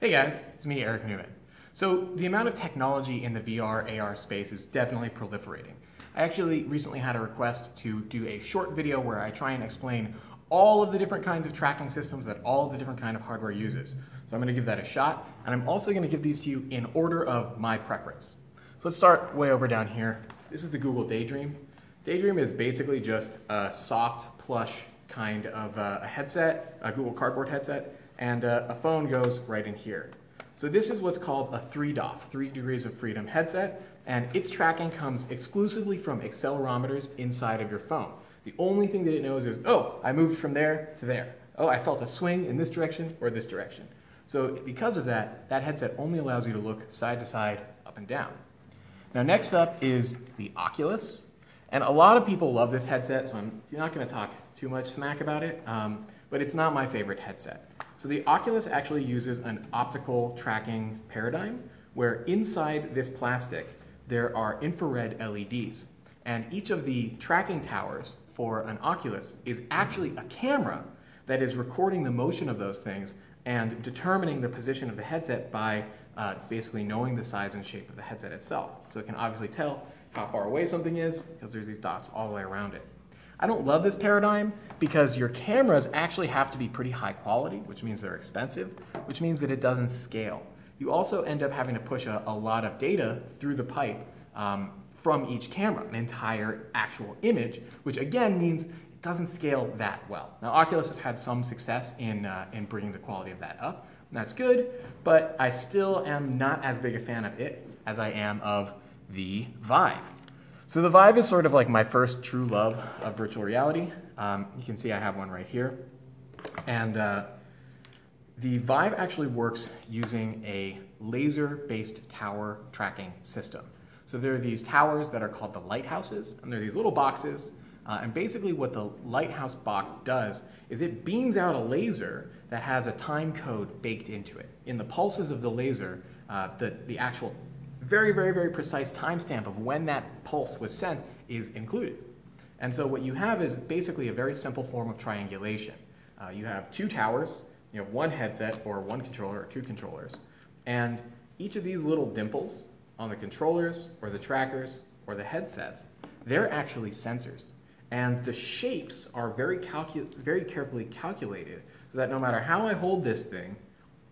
Hey guys, it's me, Eric Neuman. So the amount of technology in the VR, AR space is definitely proliferating. I actually recently had a request to do a short video where I try and explain all of the different kinds of tracking systems that all of the different kind of hardware uses. So I'm gonna give that a shot, and I'm also gonna give these to you in order of my preference. So let's start way over down here. This is the Google Daydream. Daydream is basically just a soft, plush kind of uh, a headset, a Google Cardboard headset, and uh, a phone goes right in here. So this is what's called a 3DOF, 3 degrees of freedom headset, and its tracking comes exclusively from accelerometers inside of your phone. The only thing that it knows is, oh, I moved from there to there. Oh, I felt a swing in this direction or this direction. So because of that, that headset only allows you to look side to side, up and down. Now next up is the Oculus. And a lot of people love this headset, so I'm not going to talk too much smack about it, um, but it's not my favorite headset. So the Oculus actually uses an optical tracking paradigm where inside this plastic there are infrared LEDs. And each of the tracking towers for an Oculus is actually a camera that is recording the motion of those things and determining the position of the headset by uh, basically knowing the size and shape of the headset itself. So it can obviously tell how far away something is because there's these dots all the way around it. I don't love this paradigm because your cameras actually have to be pretty high quality, which means they're expensive, which means that it doesn't scale. You also end up having to push a, a lot of data through the pipe um, from each camera, an entire actual image, which again means it doesn't scale that well. Now Oculus has had some success in, uh, in bringing the quality of that up, that's good, but I still am not as big a fan of it as I am of the Vive. So the Vive is sort of like my first true love of virtual reality. Um, you can see I have one right here. And uh, the Vive actually works using a laser-based tower tracking system. So there are these towers that are called the lighthouses, and they're these little boxes. Uh, and basically what the lighthouse box does is it beams out a laser that has a time code baked into it. In the pulses of the laser, uh, the, the actual very, very, very precise timestamp of when that pulse was sent is included. And so what you have is basically a very simple form of triangulation. Uh, you have two towers, you have one headset or one controller or two controllers, and each of these little dimples on the controllers or the trackers or the headsets, they're actually sensors. And the shapes are very, very carefully calculated so that no matter how I hold this thing,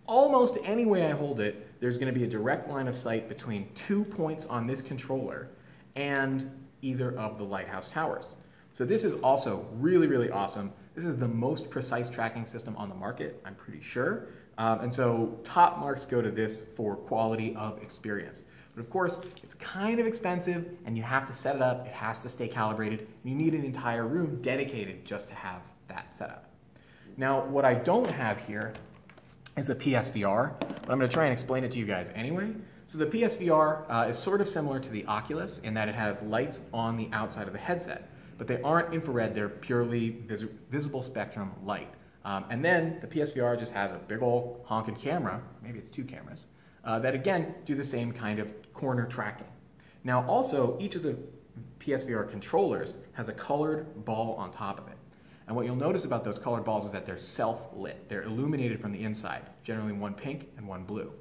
almost any way I hold it, there's going to be a direct line of sight between two points on this controller and either of the lighthouse towers. So this is also really, really awesome. This is the most precise tracking system on the market, I'm pretty sure. Um, and so top marks go to this for quality of experience. But of course, it's kind of expensive and you have to set it up, it has to stay calibrated, and you need an entire room dedicated just to have that set up. Now, what I don't have here is a PSVR, but I'm going to try and explain it to you guys anyway. So the PSVR uh, is sort of similar to the Oculus in that it has lights on the outside of the headset, but they aren't infrared, they're purely vis visible spectrum light. Um, and then the PSVR just has a big old honking camera, maybe it's two cameras, uh, that again do the same kind of corner tracking. Now also, each of the PSVR controllers has a colored ball on top of it. And what you'll notice about those colored balls is that they're self-lit. They're illuminated from the inside, generally one pink and one blue.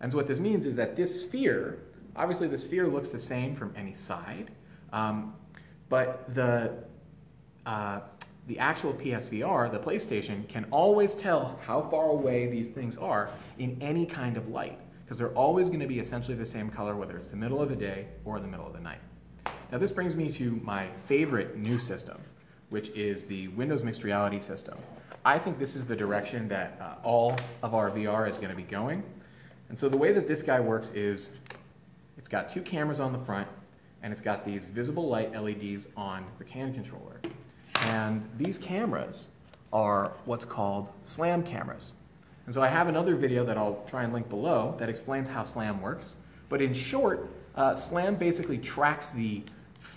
And so what this means is that this sphere, obviously the sphere looks the same from any side, um, but the, uh, the actual PSVR, the PlayStation, can always tell how far away these things are in any kind of light, because they're always going to be essentially the same color, whether it's the middle of the day or the middle of the night. Now this brings me to my favorite new system, which is the Windows Mixed Reality system. I think this is the direction that uh, all of our VR is going to be going. And so the way that this guy works is it's got two cameras on the front and it's got these visible light LEDs on the CAN controller. And these cameras are what's called SLAM cameras. And so I have another video that I'll try and link below that explains how SLAM works. But in short, uh, SLAM basically tracks the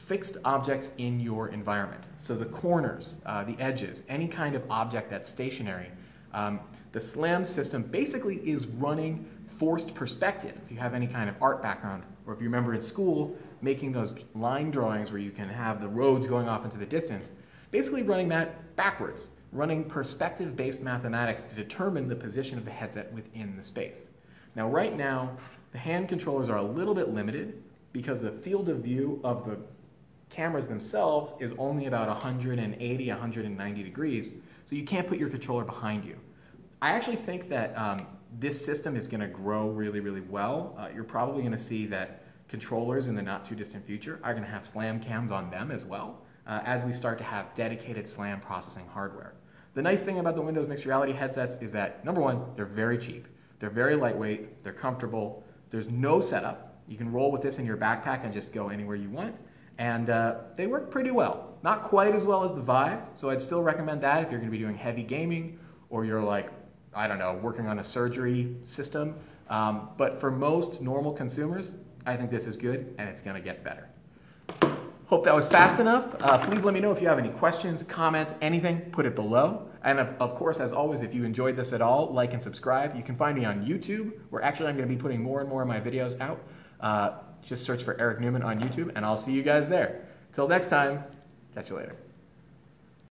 fixed objects in your environment. So the corners, uh, the edges, any kind of object that's stationary. Um, the SLAM system basically is running forced perspective. If you have any kind of art background, or if you remember in school, making those line drawings where you can have the roads going off into the distance, basically running that backwards, running perspective-based mathematics to determine the position of the headset within the space. Now, right now, the hand controllers are a little bit limited because the field of view of the cameras themselves is only about 180, 190 degrees, so you can't put your controller behind you. I actually think that um, this system is going to grow really, really well. Uh, you're probably going to see that controllers in the not too distant future are going to have SLAM cams on them as well uh, as we start to have dedicated SLAM processing hardware. The nice thing about the Windows Mixed Reality headsets is that number one, they're very cheap. They're very lightweight, they're comfortable, there's no setup. You can roll with this in your backpack and just go anywhere you want. And uh, they work pretty well. Not quite as well as the Vive, so I'd still recommend that if you're going to be doing heavy gaming or you're like, I don't know, working on a surgery system. Um, but for most normal consumers, I think this is good and it's going to get better. Hope that was fast enough. Uh, please let me know if you have any questions, comments, anything, put it below. And of, of, course, as always, if you enjoyed this at all, like and subscribe. You can find me on YouTube, where actually I'm going to be putting more and more of my videos out. Uh, just search for Eric Neuman on YouTube, and I'll see you guys there. Till next time, catch you later.